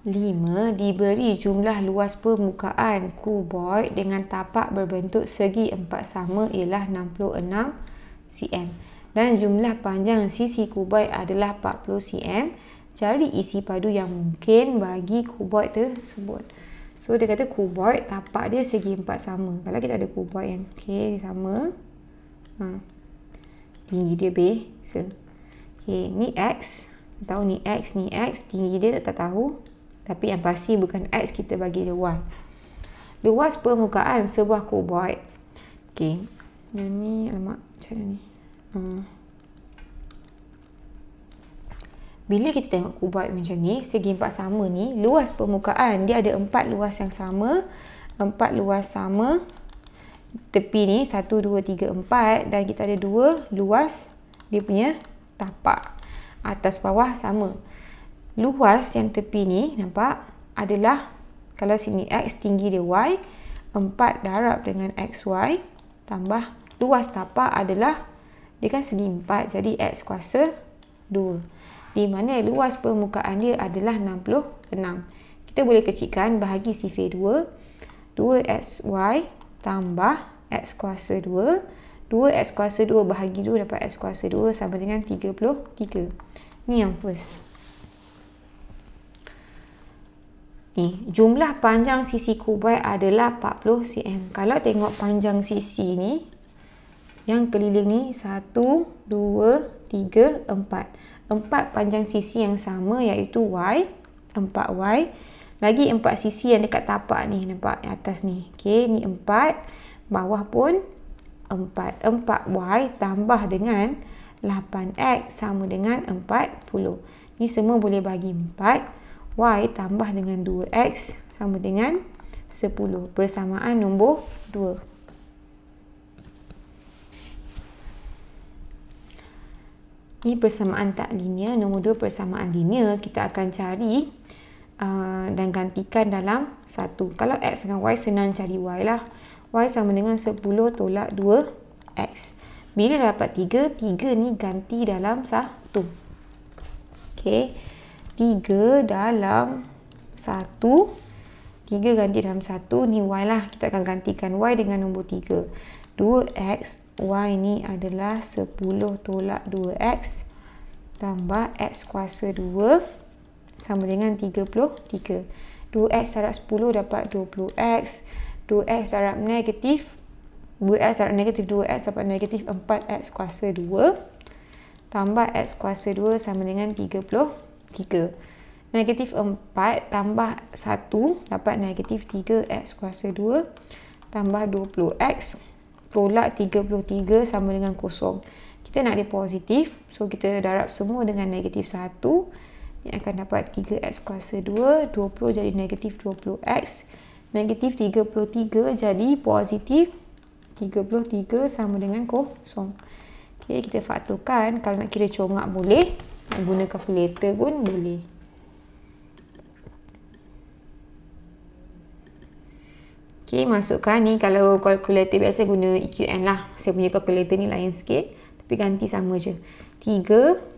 5 diberi jumlah luas permukaan kuboid dengan tapak berbentuk segi empat sama ialah 66 cm dan jumlah panjang sisi kuboid adalah 40 cm. Cari isi padu yang mungkin bagi kuboid tersebut. So dia kata kuboid tapak dia segi empat sama. Kalau kita ada kuboid yang okay, sama. Ha. Tinggi dia B. So. Okay, ni X. Tahu ni X, ni X. Tinggi dia tak tahu. Tapi yang pasti bukan X kita bagi dia Y. Luas permukaan sebuah kuboid. Okey. Yang ni alamak macam ni. Hmm. Bila kita tengok kuboid macam ni, segi empat sama ni, luas permukaan dia ada empat luas yang sama. Empat luas sama. Tepi ni, satu, dua, tiga, empat. Dan kita ada dua luas dia punya tapak. Atas bawah sama luas yang tepi ni nampak? Adalah kalau sini x tinggi dia y 4 darab dengan xy tambah luas tapak adalah dia kan segi 4 jadi x kuasa 2 di mana luas permukaan dia adalah 66 kita boleh kecilkan bahagi sifir 2 2xy tambah x kuasa 2 2x kuasa 2 bahagi 2 dapat x kuasa 2 sama dengan 33 ni yang first Ni, jumlah panjang sisi kubai adalah 40 cm. Kalau tengok panjang sisi ni, yang keliling ni 1, 2, 3, 4. 4 panjang sisi yang sama iaitu Y, 4Y. Lagi 4 sisi yang dekat tapak ni, nampak atas ni. Okey, ni 4, bawah pun 4. 4Y tambah dengan 8X sama dengan 40. Ni semua boleh bagi 4 y tambah dengan 2x sama dengan 10 persamaan nombor 2 ini persamaan tak linear. Nombor 2 persamaan linear. Kita akan cari uh, dan gantikan dalam 1 kalau x dengan y senang cari y lah. Y sama dengan 10 tolak 2x bila dapat 3 3 ni ganti dalam 1 ok 3 dalam 1 3 ganti dalam 1 ni y lah. Kita akan gantikan y dengan nombor 3 2x y ni adalah 10 tolak 2x tambah x kuasa 2 sama dengan 33 2x darab 10 dapat 20x 2x darab negatif 2x darab negatif 2x dapat negatif 4x kuasa 2 tambah x kuasa 2 sama dengan 33 3. Negatif 4 tambah 1 dapat negatif 3x kuasa 2 tambah 20x tolak 33 sama dengan kosong. Kita nak dia positif. So, kita darab semua dengan negatif 1. Ini akan dapat 3x kuasa 2. 20 jadi negatif 20x. Negatif 33 jadi positif 33 sama dengan kosong. Okay, kita fakturkan. Kalau nak kira congak boleh guna calculator pun boleh. Ok masukkan ni. Kalau calculator biasa guna EQN lah. Saya punya calculator ni lain sikit tapi ganti sama je. 3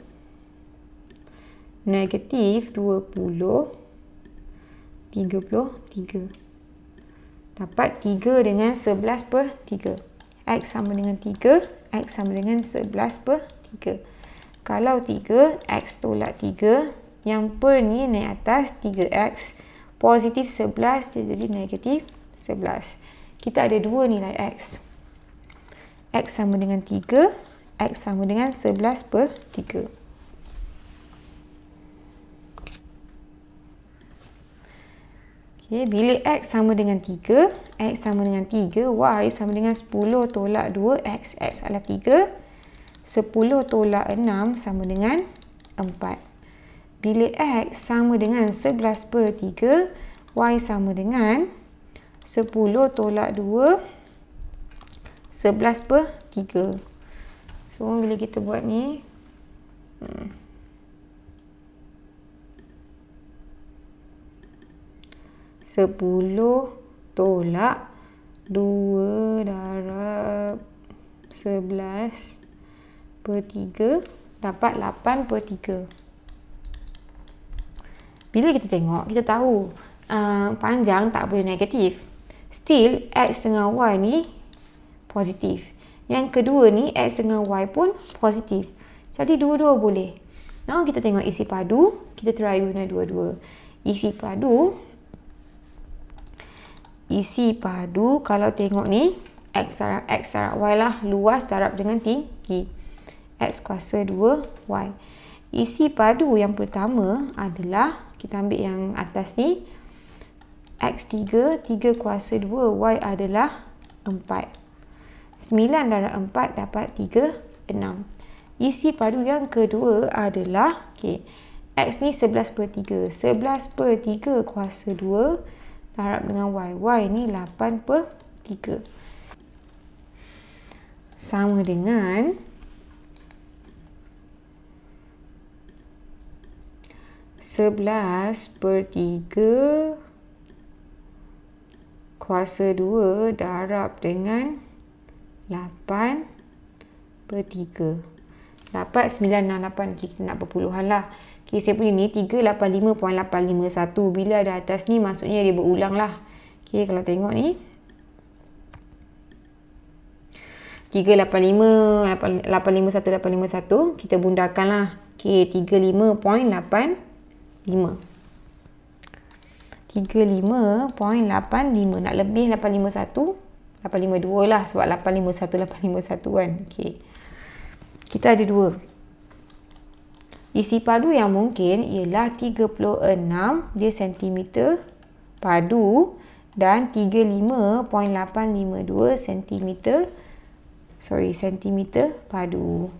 negatif 20 33 dapat 3 dengan 11 per 3 x sama dengan 3 x sama dengan 11 per 3 kalau 3, X tolak 3. Yang per ni naik atas 3X. Positif 11 dia jadi negatif 11. Kita ada dua nilai X. X sama dengan 3. X sama dengan 11 per 3. Okay, bila X sama dengan 3, X sama dengan 3, Y sama dengan 10 tolak 2, X, adalah 3. 10 tolak 6 sama dengan 4. Bila X sama dengan 11 per 3, Y sama dengan 10 tolak 2, 11 per 3. So, bila kita buat ni, hmm. Sepuluh tolak dua darab sebelas per 3 dapat 8 per 3. Bila kita tengok, kita tahu uh, panjang tak boleh negatif. Still, X dengan Y ni positif. Yang kedua ni, X dengan Y pun positif. Jadi, dua-dua boleh. Now, kita tengok isi padu. Kita try guna dua-dua. Isi padu. Isi padu, kalau tengok ni, X darab X darab Y lah. Luas darab dengan tinggi. X kuasa 2, Y. Isi padu yang pertama adalah, kita ambil yang atas ni, X3, 3 kuasa 2, Y adalah 4. 9 darab 4 dapat 3, 6. Isi padu yang kedua adalah, okay, X ni 11 per 3. 11 per 3 kuasa 2 darab dengan Y. Y ni 8 per 3. Sama dengan 11 per 3 kuasa 2 darab dengan 8 per 3. Dapat 968. Okay, kita nak perpuluhan lah. Okay, saya punya ni 385.851. Bila ada atas ni, maksudnya dia berulang lah. Okay, kalau tengok ni. 385, 851, 851. Kita bundarkan lah. Okay, 35.8 5. 35.85 nak lebih 851 852 lah sebab 851 851 kan. Okey. Kita ada dua. Isi padu yang mungkin ialah 36 dia sentimeter padu dan 35.852 sentimeter sorry sentimeter padu